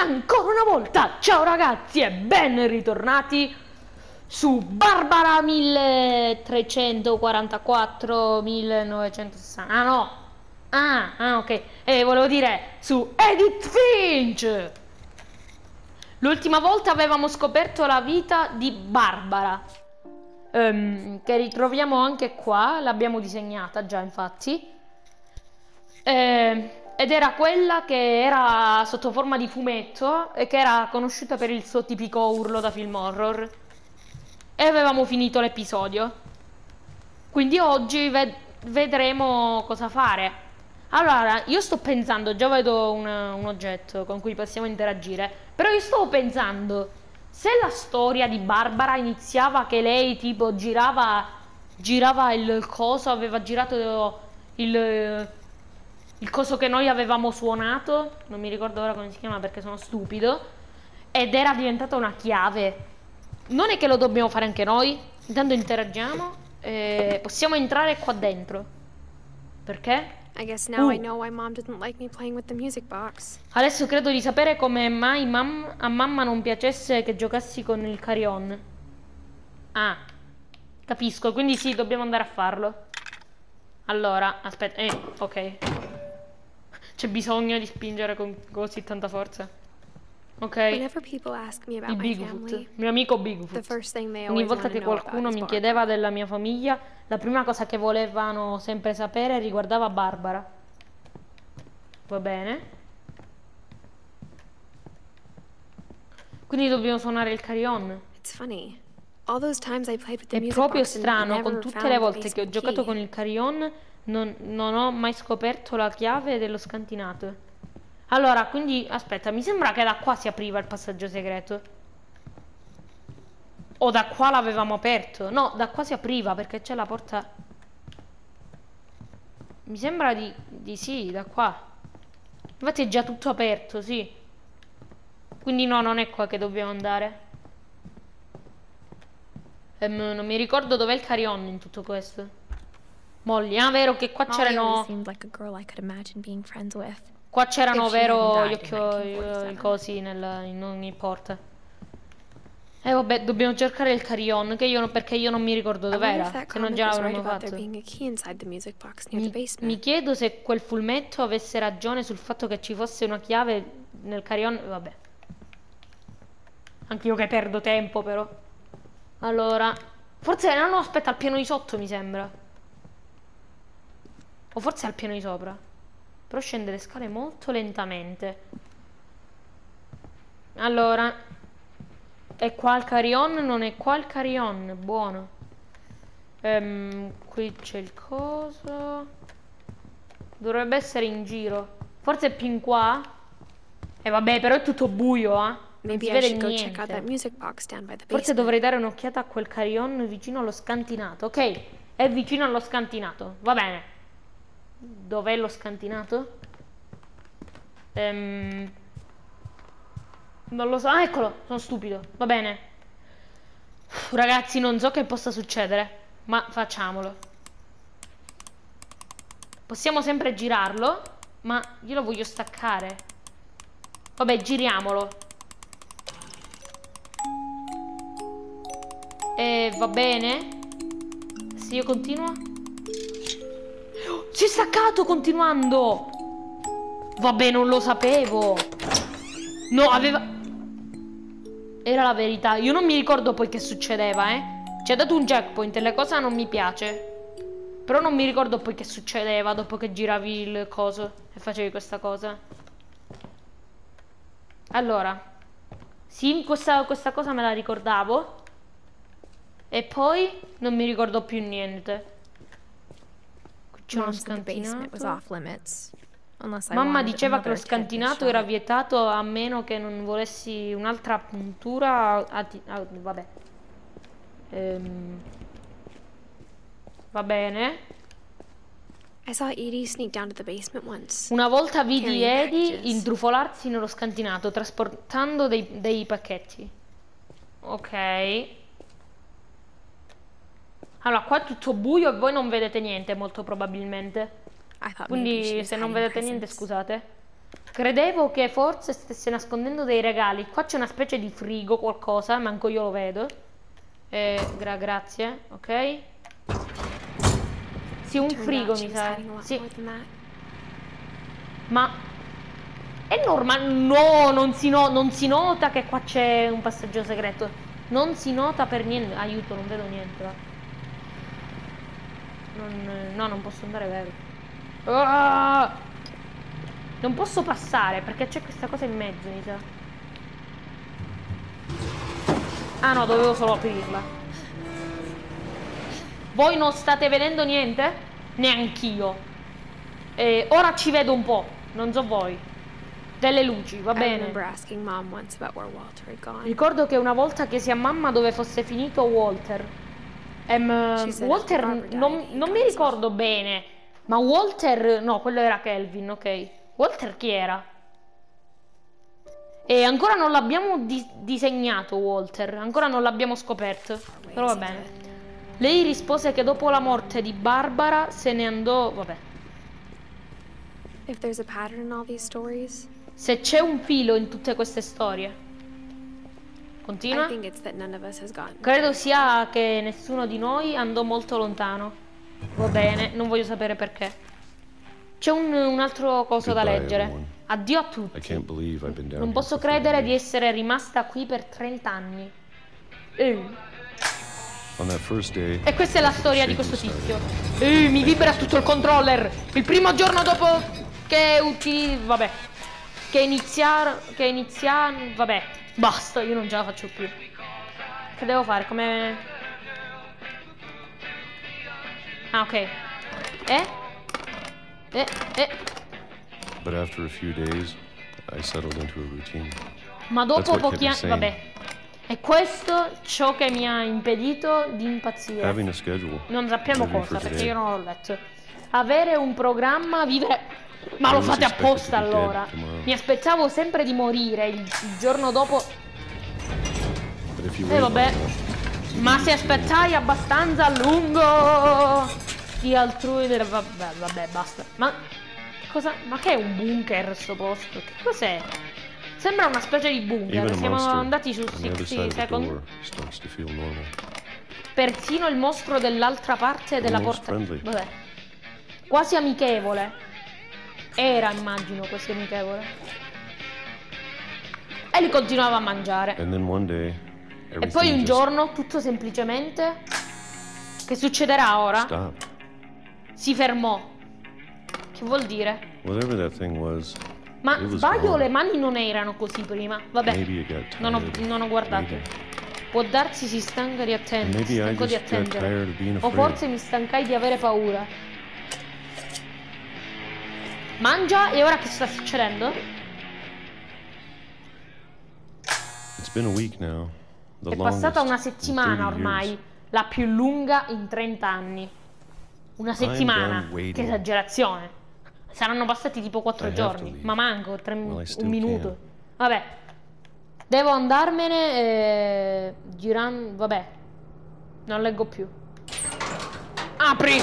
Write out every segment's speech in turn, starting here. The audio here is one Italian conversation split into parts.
ancora una volta, ciao ragazzi e ben ritornati su Barbara 1344 1960. Ah no, ah, ah ok, e volevo dire su Edith Finch. L'ultima volta avevamo scoperto la vita di Barbara, ehm, che ritroviamo anche qua, l'abbiamo disegnata già infatti. Eh, ed era quella che era sotto forma di fumetto e che era conosciuta per il suo tipico urlo da film horror. E avevamo finito l'episodio. Quindi oggi ved vedremo cosa fare. Allora, io sto pensando, già vedo un, un oggetto con cui possiamo interagire, però io stavo pensando, se la storia di Barbara iniziava che lei tipo girava, girava il coso, aveva girato il il coso che noi avevamo suonato, non mi ricordo ora come si chiama perché sono stupido, ed era diventata una chiave. Non è che lo dobbiamo fare anche noi, intanto interagiamo, e possiamo entrare qua dentro. Perché? Uh. Adesso credo di sapere come mai mam a mamma non piacesse che giocassi con il carillon. Ah, capisco, quindi sì, dobbiamo andare a farlo. Allora, aspetta, eh, ok. C'è bisogno di spingere con così tanta forza. Ok. Il Bigfoot. Mio amico Bigfoot. Ogni volta che qualcuno mi chiedeva della mia famiglia, la prima cosa che volevano sempre sapere riguardava Barbara. Va bene. Quindi dobbiamo suonare il carillon. È proprio strano, con tutte le volte che ho giocato con il carillon non, non ho mai scoperto la chiave dello scantinato. Allora, quindi, aspetta, mi sembra che da qua si apriva il passaggio segreto. O da qua l'avevamo aperto. No, da qua si apriva perché c'è la porta... Mi sembra di, di sì, da qua. Infatti è già tutto aperto, sì. Quindi no, non è qua che dobbiamo andare. Um, non mi ricordo dov'è il carillon in tutto questo. Molly, ah vero che qua c'erano... Qua c'erano vero gli occhi cosi nel, in ogni porta. E eh, vabbè, dobbiamo cercare il carillon, che io, perché io non mi ricordo dov'era, se non già l'avremmo fatto. Mi, mi, chiedo se quel fulmetto avesse ragione sul fatto che ci fosse una chiave nel carillon, vabbè. Anche io che perdo tempo però. Allora, forse no, no, aspetta, al piano di sotto mi sembra. O forse al piano di sopra. Però scende le scale molto lentamente. Allora. È qua il carillon? Non è qua il carillon. Buono. Ehm, qui c'è il coso. Dovrebbe essere in giro. Forse è più in qua. E eh, vabbè, però è tutto buio, eh. Non si vede niente. Forse dovrei dare un'occhiata a quel carillon vicino allo scantinato. Ok, è vicino allo scantinato. Va bene. Dov'è lo scantinato? Ehm... Non lo so. Ah, eccolo. Sono stupido. Va bene. Uf, ragazzi, non so che possa succedere. Ma facciamolo. Possiamo sempre girarlo. Ma io lo voglio staccare. Vabbè, giriamolo. E va bene. Se io continuo. Si è staccato continuando. Vabbè, non lo sapevo. No, aveva... Era la verità. Io non mi ricordo poi che succedeva, eh. Ci ha dato un checkpoint e la cosa non mi piace. Però non mi ricordo poi che succedeva dopo che giravi il coso e facevi questa cosa. Allora. Sì, questa, questa cosa me la ricordavo. E poi non mi ricordo più niente. C'è uno scantinato. Mamma diceva che lo scantinato era vietato a meno che non volessi un'altra puntura. Ah, vabbè. Ehm. Va bene. Una volta vidi Eddie intrufolarsi nello scantinato trasportando dei, dei pacchetti. Ok. Allora, qua è tutto buio e voi non vedete niente, molto probabilmente. Quindi se non vedete niente, scusate. Credevo che forse stesse nascondendo dei regali. Qua c'è una specie di frigo, qualcosa, manco io lo vedo. Eh, gra grazie, ok. Sì, un frigo mi sa. Sì. Ma è normale? No, non si, no non si nota che qua c'è un passaggio segreto. Non si nota per niente. Aiuto, non vedo niente. Va. Non, no, non posso andare, vero. Ah! Non posso passare perché c'è questa cosa in mezzo, mi sa. Ah no, dovevo solo aprirla. Voi non state vedendo niente? Neanch'io. E ora ci vedo un po', non so voi. Delle luci, va bene. Ricordo che una volta chiesi a mamma dove fosse finito Walter. Um, Walter non, non mi ricordo bene, ma Walter... No, quello era Kelvin, ok. Walter chi era? E ancora non l'abbiamo di disegnato Walter, ancora non l'abbiamo scoperto. Però va bene. Lei rispose che dopo la morte di Barbara se ne andò, vabbè. Se c'è un filo in tutte queste storie. Continua. Credo sia che nessuno di noi andò molto lontano. Va bene, non voglio sapere perché. C'è un, un, altro coso da leggere. Addio a tutti. Non posso credere di essere rimasta qui per 30 anni. Eh. E questa è la storia di questo tizio. Eh, mi vibra tutto il controller. Il primo giorno dopo che uti... Vabbè. Che iniziare... Che iniziare... Vabbè. Basta, io non ce la faccio più. Che devo fare? Come... Ah, ok. Eh? Eh, eh. But after a few days, I settled into a routine. Ma dopo pochi anni, vabbè. E questo ciò che mi ha impedito di impazzire. Non sappiamo cosa, perché io non l'ho letto. Avere un programma, vivere... Ma lo fate apposta allora. Mi aspettavo sempre di morire il, il giorno dopo... E eh, vabbè. Ma se aspettai abbastanza a lungo di altrui del... Vabbè, vabbè, basta. Ma cosa... Ma che è un bunker sto posto? Che cos'è? Sembra una specie di bunker. Siamo andati su 60 second. Persino il mostro dell'altra parte della porta. Vabbè. Quasi amichevole. Era, immagino, quasi amichevole. E li continuava a mangiare. e poi un giorno, tutto semplicemente... Che succederà ora? Stop si fermò. Che vuol dire? Was, Ma sbaglio le mani non erano così prima? Vabbè, non ho, non ho guardato. Maybe. Può darsi si stanca di attendere. Stanco di attendere. O forse mi stancai di avere paura. Mangia e ora che sta succedendo? È passata una settimana ormai, la più lunga in 30 anni. Una settimana? Che esagerazione. Saranno passati tipo quattro giorni, ma manco tre, well, un minuto. Can. Vabbè. Devo andarmene e... girando... Vabbè. Non leggo più. Apri!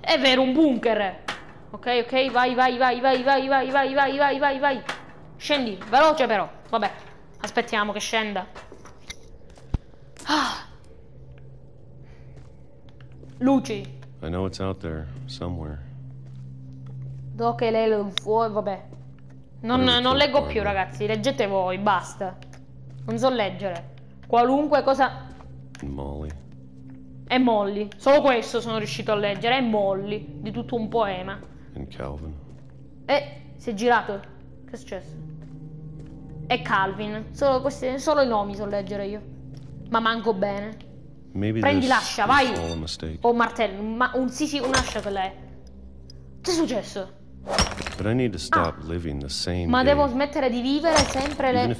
È vero, un bunker. Ok, ok, vai, vai, vai, vai, vai, vai, vai, vai, vai, vai, vai. Scendi, veloce però. Vabbè, aspettiamo che scenda. Ah. Luci. I know it's out there, somewhere. Do che lei lo vuoi, vabbè. Non, non leggo più, ragazzi. Leggete voi, basta. Non so leggere. Qualunque cosa... Molly. E Molly. Solo questo sono riuscito a leggere. È Molly. Di tutto un poema. E Calvin. E si è girato. Che è successo? E Calvin. Solo, questi, solo i nomi so leggere io. Ma manco bene. Prendi l'ascia, vai! O oh, martello, ma un sì sì, un'ascia per lei. Che è successo? Ah, ma devo smettere di vivere sempre, le...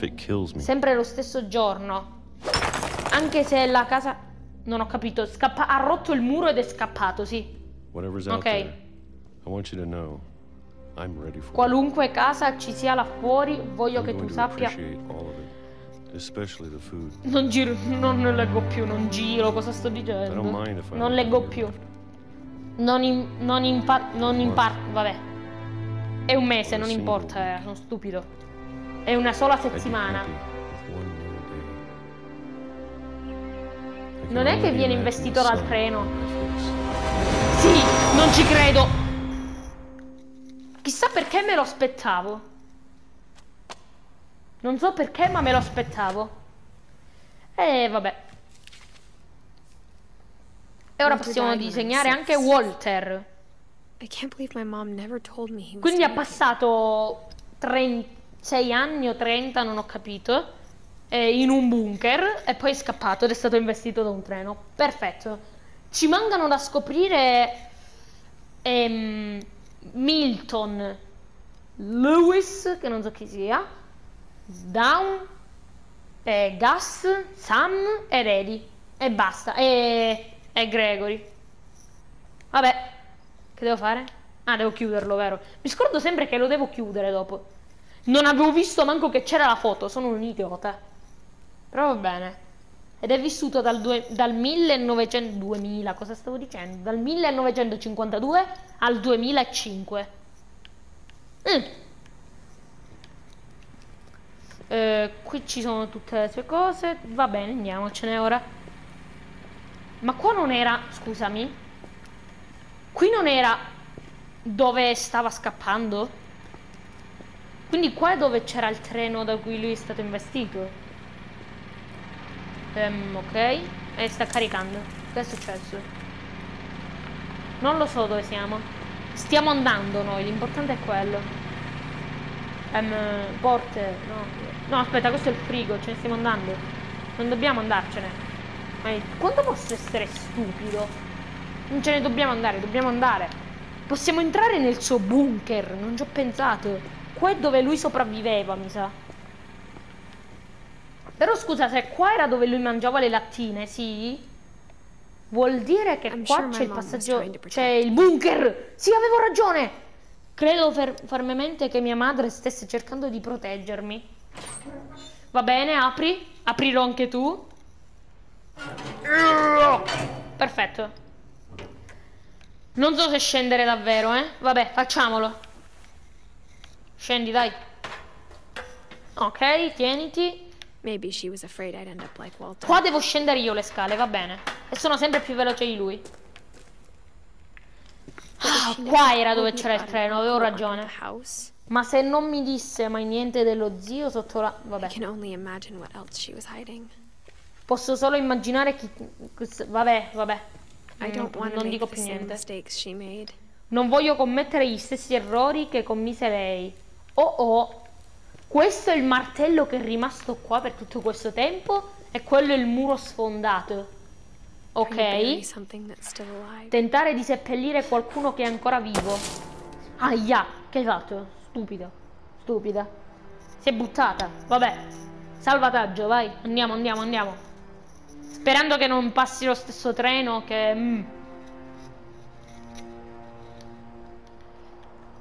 sempre lo stesso giorno. Anche se la casa... Non ho capito, Scappa... ha rotto il muro ed è scappato, sì. Ok. Qualunque casa ci sia là fuori, voglio che tu sappia non giro, non leggo più, non giro, cosa sto dicendo? Non leggo più. Non, in, non impar... non impar... vabbè. È un mese, non importa, eh, sono stupido. È una sola settimana. Non è che viene investito dal treno. Sì, non ci credo. Chissà perché me lo aspettavo. Non so perché, ma me lo aspettavo. E vabbè. E ora possiamo disegnare anche Walter. Quindi ha passato 36 anni o 30, non ho capito, in un bunker e poi è scappato ed è stato investito da un treno. Perfetto. Ci mancano da scoprire ehm, Milton Lewis, che non so chi sia, Down, eh, Gus, Sam e Reddy. E basta. E, e Gregory. Vabbè, che devo fare? Ah, devo chiuderlo, vero? Mi scordo sempre che lo devo chiudere dopo. Non avevo visto manco che c'era la foto, sono un idiota. Però va bene. Ed è vissuto dal, due- dal 1900... 2000, cosa stavo dicendo? Dal 1952 al 2005. Mm. Eh, qui ci sono tutte le sue cose. Va bene, andiamocene ora. Ma qua non era... Scusami. Qui non era dove stava scappando? Quindi qua è dove c'era il treno da cui lui è stato investito? Ehm, ok. E sta caricando. Che è successo? Non lo so dove siamo. Stiamo andando noi, l'importante è quello. Ehm, porte, no. No, aspetta, questo è il frigo, ce ne stiamo andando. Non dobbiamo andarcene. Ma quanto posso essere stupido? Non ce ne dobbiamo andare, dobbiamo andare. Possiamo entrare nel suo bunker, non ci ho pensato. Qua è dove lui sopravviveva, mi sa. Però scusa, se qua era dove lui mangiava le lattine, sì? Vuol dire che I'm qua sure c'è il passaggio... C'è il bunker! Sì, avevo ragione! Credo fer- fermamente che mia madre stesse cercando di proteggermi. Va bene, apri. Aprilo anche tu. Perfetto. Non so se scendere davvero, eh. Vabbè, facciamolo. Scendi, dai. Ok, tieniti. Maybe she was afraid I'd end up like Walter. Qua devo scendere io le scale, va bene. E sono sempre più veloce di lui. Ah, qua era dove c'era il treno, avevo ragione. Ma se non mi disse mai niente dello zio sotto la... Vabbè. can only imagine what else she was hiding. Posso solo immaginare chi... Vabbè, vabbè. I don't want to non dico più niente. mistakes she made. Non voglio commettere gli stessi errori che commise lei. Oh oh. Questo è il martello che è rimasto qua per tutto questo tempo e quello è il muro sfondato. Ok. Tentare di seppellire qualcuno che è ancora vivo. Aia, che hai fatto? Stupido. Stupida. Si è buttata. Vabbè. Salvataggio, vai. Andiamo, andiamo, andiamo. Sperando che non passi lo stesso treno che... mm.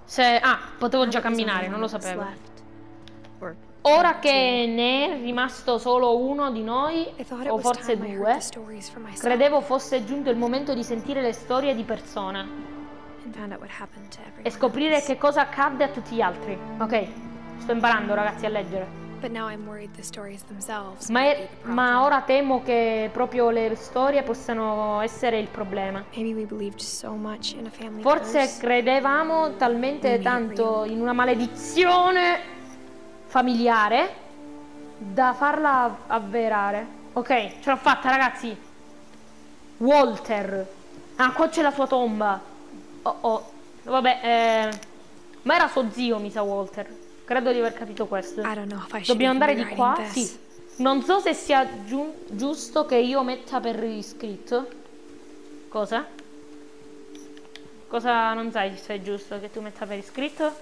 Se... Ah, potevo già camminare, non lo sapevo. Ora che ne è rimasto solo uno di noi, o forse due, credevo fosse giunto il momento di sentire le storie di persona. e scoprire che cosa accadde a tutti gli altri. Ok, sto imparando ragazzi a leggere. Ma, è- ma ora temo che proprio le storie possano essere il problema. Forse credevamo talmente tanto in una maledizione familiare da farla avverare. Ok, ce l'ho fatta ragazzi. Walter. Ah, qua c'è la sua tomba. Oh oh. Vabbè, eh, ma era suo zio, mi sa Walter. Credo di aver capito questo. Dobbiamo andare di qua? Sì. Non so se sia giu- giusto che io metta per iscritto. Cosa? Cosa non sai se è giusto che tu metta per iscritto?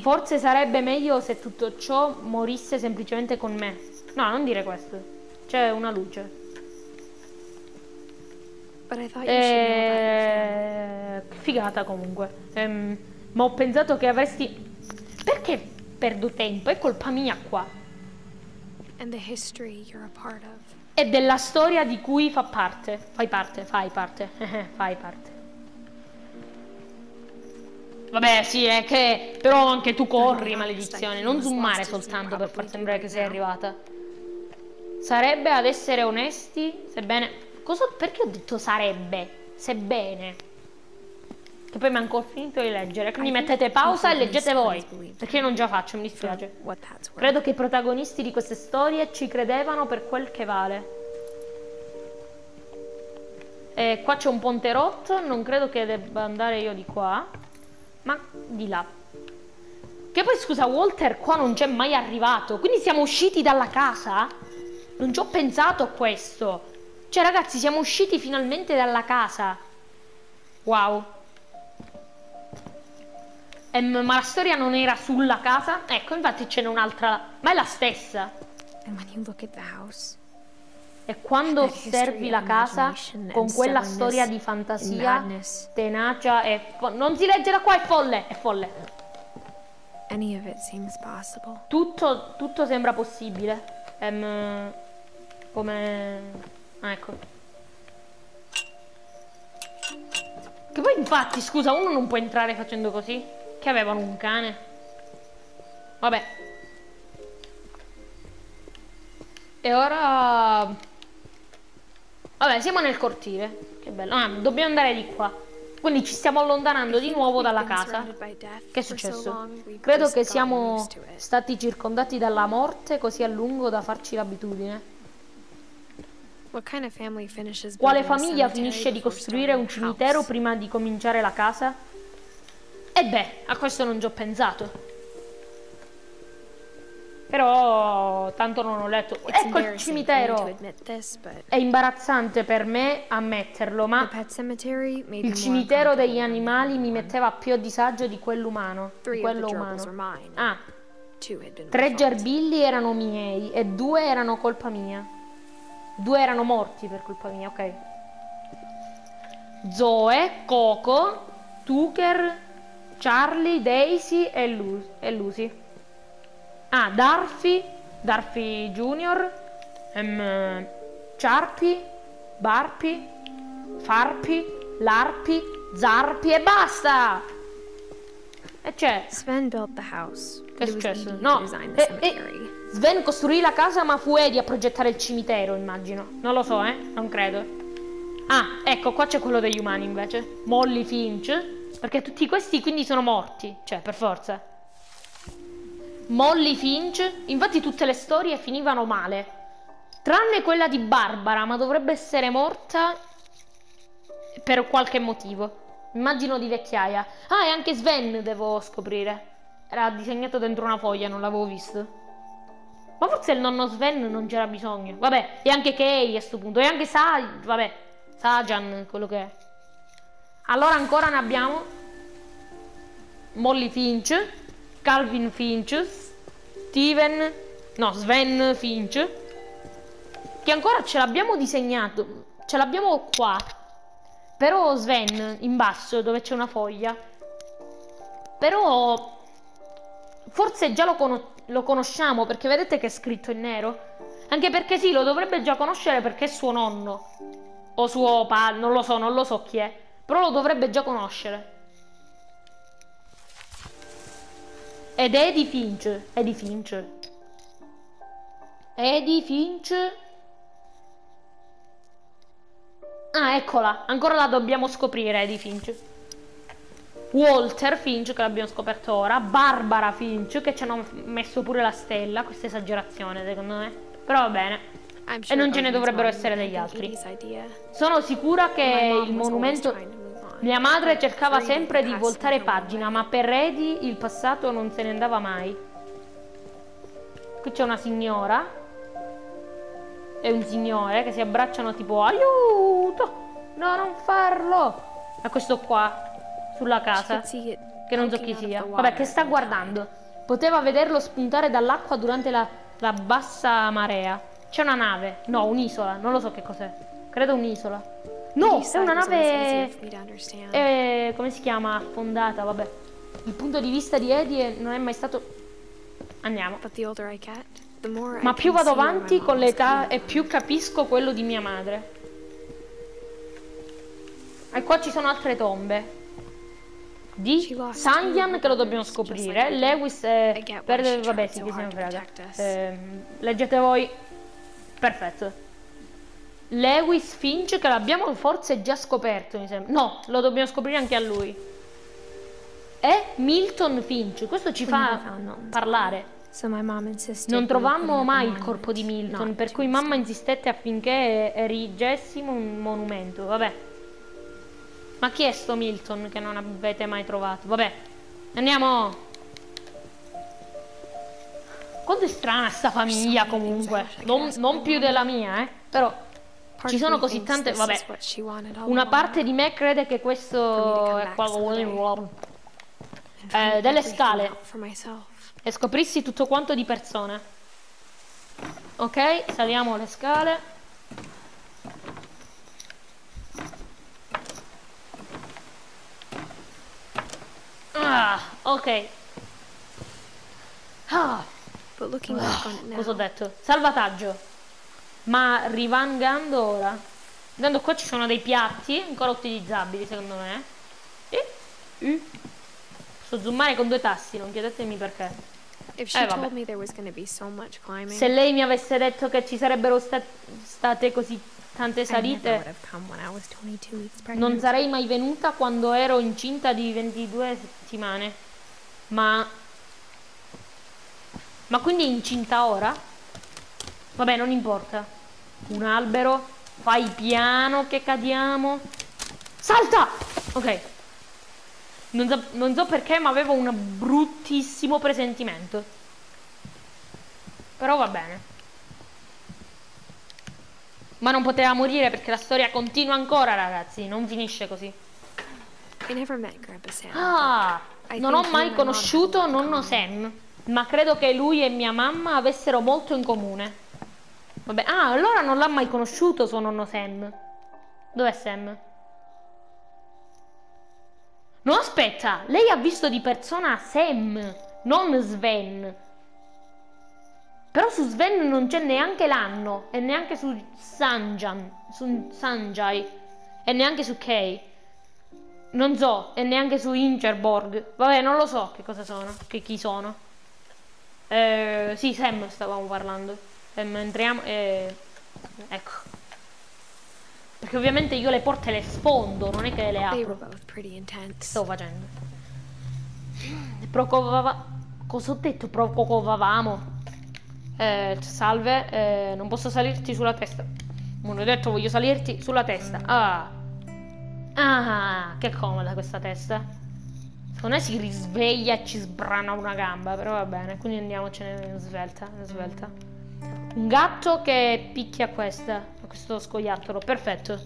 Forse sarebbe meglio se tutto ciò morisse semplicemente con me. No, non dire questo. C'è una luce. Family. Eh, figata comunque. Ehm, ma ho pensato che avresti... Perché perdo tempo? È colpa mia qua. And the history you're a part of. E della storia di cui fa parte. Fai parte, fai parte. fai parte. Vabbè, sì, è che... Però anche tu corri, maledizione. Non zoomare soltanto per far sembrare che sei arrivata. Sarebbe ad essere onesti, sebbene... Cosa... Perché ho detto sarebbe? Sebbene. Che poi mi ho ancora finito di leggere. Quindi mettete pausa e leggete voi. Perché io non già faccio, mi dispiace. Credo che i protagonisti di queste storie ci credevano per quel che vale. E qua c'è un ponte rotto, non credo che debba andare io di qua, ma di là. Che poi scusa, Walter qua non c'è mai arrivato, quindi siamo usciti dalla casa? Non ci ho pensato a questo. Cioè ragazzi, siamo usciti finalmente dalla casa. Wow. Ma la storia non era sulla casa? Ecco, infatti ce n'è un'altra, ma è la stessa. E quando osservi la casa con quella storia di fantasia, tenacia e... non si legge da qua, è folle, è folle. Tutto, tutto sembra possibile. Ehm, come... Ah, ecco. Che poi infatti, scusa, uno non può entrare facendo così? Che avevano un cane. Vabbè. E ora... Vabbè, siamo nel cortile. Che bello. Ah, dobbiamo andare di qua. Quindi ci stiamo allontanando di nuovo dalla casa. Che è successo? Credo che siamo stati circondati dalla morte così a lungo da farci l'abitudine. Quale famiglia finisce di costruire un cimitero prima di cominciare la casa? E beh, a questo non ci ho pensato. Però tanto non ho letto. It's Ecco il cimitero. this, but È imbarazzante per me ammetterlo, ma il cimitero degli animali mi metteva più a disagio di quello umano. Di quello umano. Ah, tre gerbilli erano miei e due erano colpa mia. Due erano morti per colpa mia, ok. Zoe, Coco, Tucker, Charlie, Daisy e, Lu- e Lucy. Ah, Darfi, Darfi Junior, ehm, Charpi, Barpi, Farpi, Larpi, Zarpi e basta! E c'è. Sven built the house. Che è successo? No. designed the Eh, eh. Sven costruì la casa ma fu Eddie a progettare il cimitero, immagino. Non lo so, eh? Non credo. Ah, ecco, qua c'è quello degli umani invece. Molly Finch. Perché tutti questi quindi sono morti. Cioè, per forza. Molly Finch. Infatti tutte le storie finivano male. Tranne quella di Barbara, ma dovrebbe essere morta per qualche motivo. Immagino di vecchiaia. Ah, e anche Sven devo scoprire. Era disegnato dentro una foglia, non l'avevo visto. Ma forse il nonno Sven non c'era bisogno. Vabbè, e anche Kay a sto punto. E anche Sa... Vabbè, Sajan, quello che è. Allora ancora ne abbiamo. Molly Finch. Calvin Finch. Steven... No, Sven Finch. Che ancora ce l'abbiamo disegnato. Ce l'abbiamo qua. Però Sven, in basso, dove c'è una foglia. Però... Forse già lo, cono- lo conosciamo perché vedete che è scritto in nero. Anche perché sì, lo dovrebbe già conoscere perché è suo nonno. O suo padre, non lo so, non lo so chi è. Però lo dovrebbe già conoscere. Ed Eddie Finch. Eddie Finch. Eddie Finch. Ah, eccola. Ancora la dobbiamo scoprire, Eddie Finch. Walter Finch, che l'abbiamo scoperto ora. Barbara Finch, che ci hanno messo pure la stella. Questa esagerazione, secondo me. Però va bene. E non ce ne dovrebbero essere degli altri. Sono sicura che il monumento... Mia madre cercava sempre di voltare pagina, ma per Eddie il passato non se ne andava mai. Qui c'è una signora e un signore che si abbracciano tipo aiuto! No, non farlo! A questo qua, sulla casa, che non so chi sia. Vabbè, che sta guardando. Poteva vederlo spuntare dall'acqua durante la, la bassa marea. C'è una nave. No, un'isola. Non lo so che cos'è. Credo un'isola. No, è una nave... understand. Eh, come si chiama? Affondata, vabbè. Il punto di vista di Eddie non è mai stato... Andiamo. Ma più vado avanti con l'età e più capisco quello di mia madre. E qua ci sono altre tombe. di Sanyan che lo dobbiamo scoprire. Lewis è per vabbè, sì, che se ne frega. Eh, leggete voi. Perfetto. Lewis Finch che l'abbiamo forse già scoperto, mi sembra. No, lo dobbiamo scoprire anche a lui. E Milton Finch, questo ci fa parlare. Non trovammo mai il corpo di Milton, per cui mamma insistette affinché erigessimo un monumento. Vabbè. Ma chi è sto Milton che non avete mai trovato? Vabbè. Andiamo. Quanto è strana sta famiglia comunque. Non, non più della mia, eh. Però ci sono così tante... Vabbè. Una parte di me crede che questo è quello... Eh, delle scale. E scoprissi tutto quanto di persone. Ok, saliamo le scale. Ah, ok. Ah. Ah. Cosa ho detto? Salvataggio. Ma rivangando ora. Intanto qua ci sono dei piatti ancora utilizzabili secondo me. E, e. Posso zoomare con due tasti, non chiedetemi perché. Eh, Se lei mi avesse detto che ci sarebbero sta state così tante salite, non sarei mai venuta quando ero incinta di 22 settimane. Ma... Ma quindi è incinta ora? Vabbè, non importa. Un albero. Fai piano che cadiamo. Salta! Ok. Non so, non so perché, ma avevo un bruttissimo presentimento. Però va bene. Ma non poteva morire perché la storia continua ancora, ragazzi. Non finisce così. Ah, non ho mai conosciuto nonno Sam. Ma credo che lui e mia mamma avessero molto in comune. Vabbè, ah, allora non l'ha mai conosciuto suo nonno Sam. Dov'è Sam? No, aspetta, lei ha visto di persona Sam, non Sven. Però su Sven non c'è neanche l'anno, e neanche su Sanjan, su Sanjay, e neanche su Kay. Non so, e neanche su Incherborg. Vabbè, non lo so che cosa sono, che chi sono. Eh, sì, Sam stavamo parlando. Sam, entriamo e... Ecco. Perché ovviamente io le porte le sfondo, non è che le apro. Sto facendo. Procovava... Cosa ho detto? Procovavamo. Eh, salve, eh, non posso salirti sulla testa. Non ho detto voglio salirti sulla testa. Ah. Ah, che comoda questa testa. Secondo me si risveglia e ci sbrana una gamba, però va bene. Quindi andiamocene svelta, svelta. Un gatto che picchia questa questo scoiattolo, perfetto.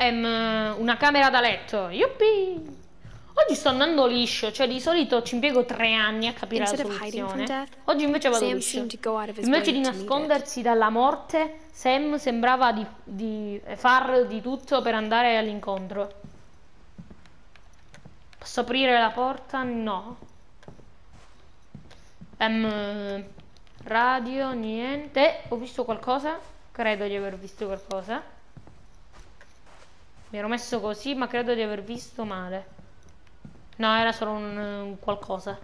Um, una camera da letto, yuppie! Oggi sto andando liscio, cioè di solito ci impiego tre anni a capire la soluzione. Oggi invece vado liscio. Invece di nascondersi dalla morte, Sam sembrava di, di far di tutto per andare all'incontro. Posso aprire la porta? No. Um, radio, niente. Ho visto qualcosa? Credo di aver visto qualcosa. Mi ero messo così, ma credo di aver visto male. No, era solo un, un qualcosa.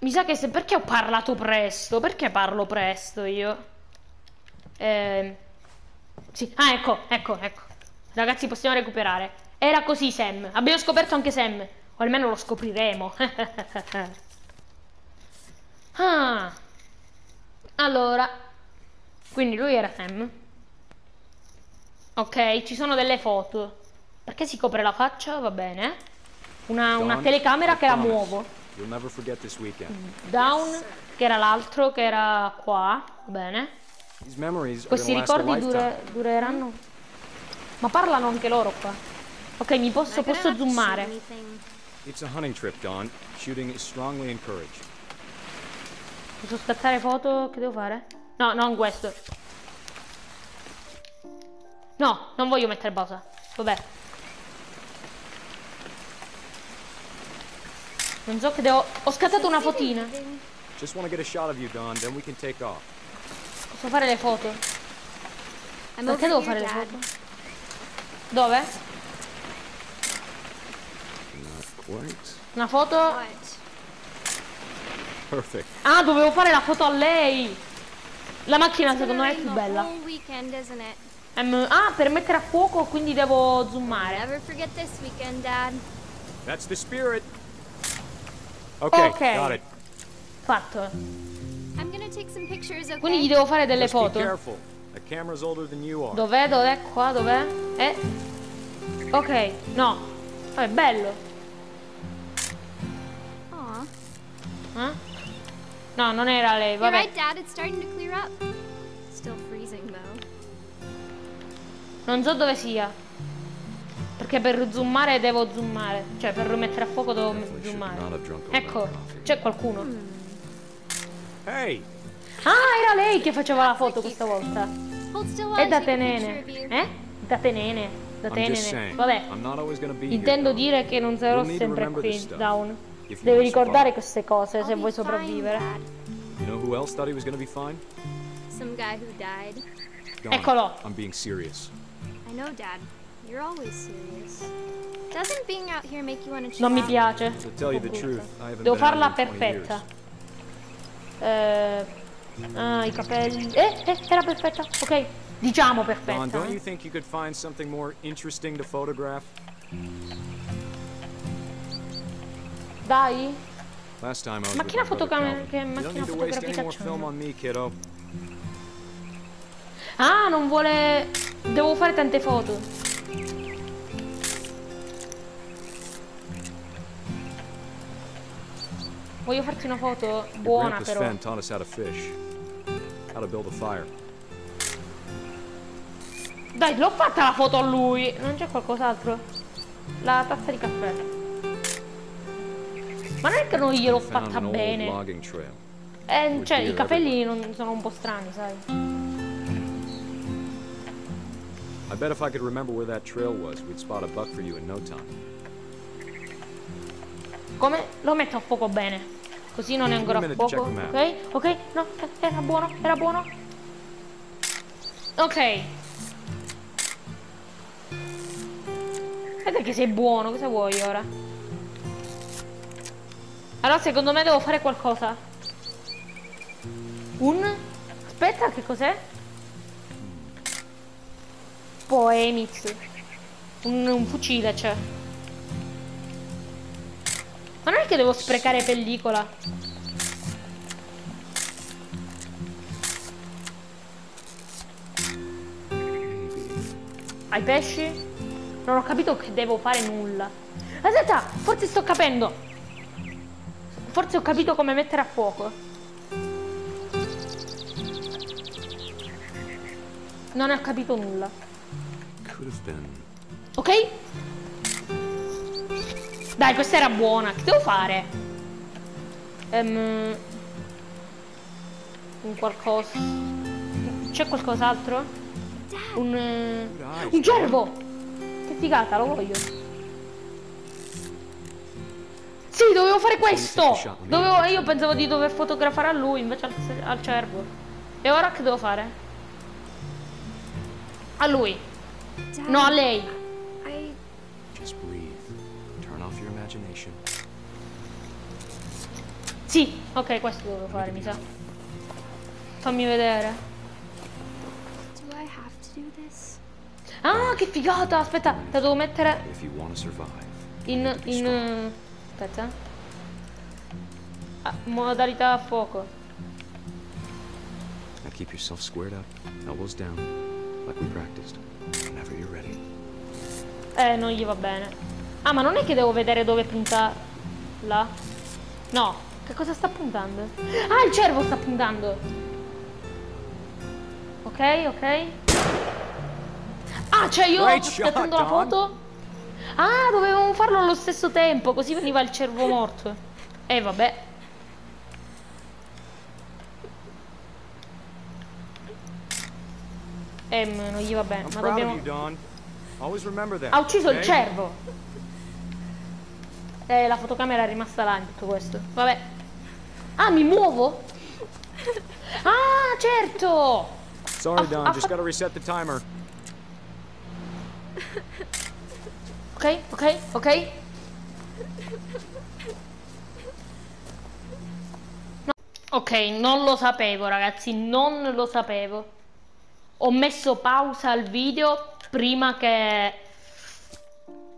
Mi sa che se... Perché ho parlato presto? Perché parlo presto io? Eh... Sì. Ah, ecco, ecco, ecco. Ragazzi, possiamo recuperare. Era così Sam. Abbiamo scoperto anche Sam. O almeno lo scopriremo. ah. Allora, quindi lui era Sam. Ok, ci sono delle foto. Perché si copre la faccia? Va bene. Una, una telecamera che la muovo. Down, che era l'altro, che era qua. Va bene. Questi ricordi dure, dureranno. Ma parlano anche loro qua. Ok, mi posso, posso zoomare. Posso scattare foto? Che devo fare? No, non questo. No, non voglio mettere pausa. Vabbè. Non so che devo... Ho scattato una fotina. Posso fare le foto? Perché devo fare le foto? Dove? Wait. Una foto. What? Perfect. Ah, dovevo fare la foto a lei. La macchina secondo me è più bella. weekend? Ehm, ah, per mettere a fuoco, quindi devo zoomare. Never forget this weekend, Dad. That's the spirit. Okay, Okay. got it. Fatto. I'm gonna take some pictures, okay? Quindi gli devo fare delle Just foto. Dov'è? Dov'è? Qua? Dov'è? Eh? Ok, no. È bello. Eh? No, non era lei, You're vabbè. right, Dad. It's starting to clear up. Still freezing, though. Non so dove sia. Perché per zoomare devo zoomare. Cioè, per mettere a fuoco devo zoomare. Ecco, c'è qualcuno. Hey, Ah, era lei che faceva la foto questa volta. È da tenene. Eh? Da tenene. Da tenene. Vabbè. Intendo dire che non sarò sempre qui, Down. Devi ricordare queste cose se vuoi sopravvivere. Dad. You know who else thought he was gonna be fine? Some guy who died. Don, Eccolo. I'm being serious. I know, Dad. You're always serious. Doesn't being out here make you want to Non mi piace. To tell you the Brutta. truth, I haven't Devo farla here in 20 perfetta. Eh, ah, i capelli. Eh, eh, era perfetta. Ok, diciamo Don, perfetta. don't eh. you think you could find something more interesting to photograph? Dai. Last time I was Macchina fotocamera- che macchina fotografica kiddo. Ah, non vuole... Devo fare tante foto. Voglio farti una foto buona però. Sven taught us how to fish, how to build a fire. Dai, l'ho fatta la foto a lui. Non c'è qualcos'altro? La tazza di caffè. Ma non è che non gliel'ho fatta bene. Eh, cioè, i capelli non sono un po' strani, sai. I bet if I could remember where that trail was, we'd spot a buck for you in no time. Come? Lo metto a fuoco bene. Così non è ancora a fuoco. Ok? Ok? No, era buono, era buono. Ok. Vedi che sei buono, cosa vuoi ora? Allora secondo me devo fare qualcosa. Un... Aspetta, che cos'è? Poemix. Un, un fucile c'è. Ma non è che devo sprecare pellicola. Ai pesci? Non ho capito che devo fare nulla. Aspetta, forse sto capendo. Forse ho capito come mettere a fuoco. Non ho capito nulla. Ok? Dai, questa era buona. Che devo fare? Ehm, un qualcosa. C'è qualcos'altro? Un. eh, Un cervo! Che figata, lo voglio. Sì, dovevo fare questo! Dovevo, io pensavo di dover fotografare a lui invece al, al cervo. E ora che devo fare? A lui. No, a lei. I Just breathe. Turn off your imagination. Sì, ok, questo dovevo fare, mi sa. Fammi vedere. Ah, che figata! Aspetta, la devo mettere in... in... Aspetta. Ah, modalità a fuoco. now keep yourself squared up, elbows down, like we practiced. Whenever you're ready. Eh, non gli va bene. Ah, ma non è che devo vedere dove punta... Là? No. Che cosa sta puntando? Ah, il cervo sta puntando. Ok, ok. Ah, cioè io Great sto shot, scattando la Don. foto? Ah, dovevamo farlo allo stesso tempo, così veniva il cervo morto. E vabbè. Ehm, non gli va bene, ma dobbiamo... Ha ucciso il cervo. Eh, la fotocamera è rimasta là in tutto questo. Vabbè. Ah, mi muovo? Ah, certo! Sorry, Don. Just gotta reset the timer ok, ok, ok. No. Ok, non lo sapevo ragazzi, non lo sapevo. Ho messo pausa al video prima che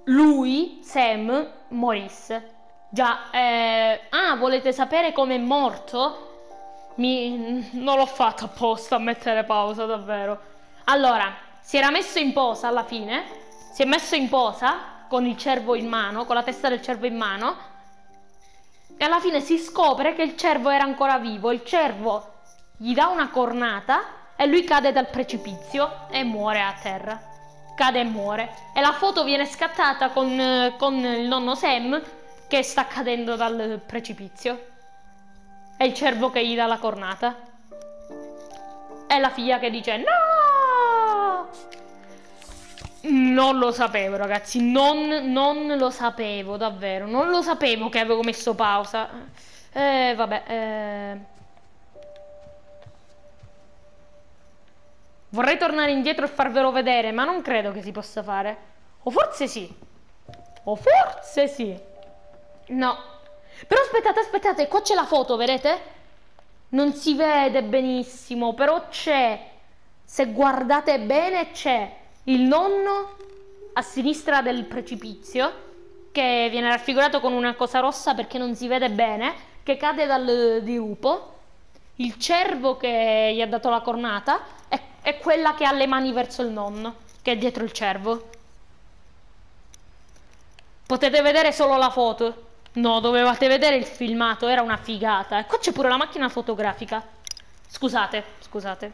lui, Sam, morisse. Già, eh... ah, volete sapere come è morto? Mi... Non l'ho fatto apposta a mettere pausa, davvero. Allora, si era messo in posa alla fine, si è messo in posa con il cervo in mano, con la testa del cervo in mano, e alla fine si scopre che il cervo era ancora vivo. Il cervo gli dà una cornata e lui cade dal precipizio e muore a terra. Cade e muore. E la foto viene scattata con, con il nonno Sam che sta cadendo dal precipizio. È il cervo che gli dà la cornata. E la figlia che dice no! Non lo sapevo, ragazzi. Non, non, lo sapevo, davvero. Non lo sapevo che avevo messo pausa. Eh, vabbè. Eh... Vorrei tornare indietro e farvelo vedere, ma non credo che si possa fare. O forse sì. O forse sì. No. Però aspettate, aspettate. Qua c'è la foto, vedete? Non si vede benissimo, però c'è. Se guardate bene c'è il nonno a sinistra del precipizio che viene raffigurato con una cosa rossa perché non si vede bene, che cade dal dirupo, il cervo che gli ha dato la cornata è, è quella che ha le mani verso il nonno, che è dietro il cervo. Potete vedere solo la foto. No, dovevate vedere il filmato, era una figata. E qua c'è pure la macchina fotografica. Scusate, scusate.